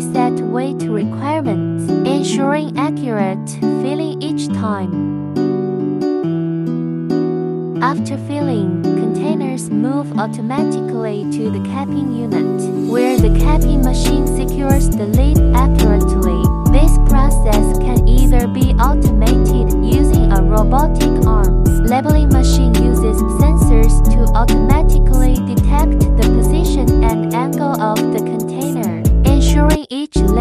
set weight requirements, ensuring accurate filling each time. After filling, containers move automatically to the capping unit, where the capping machine each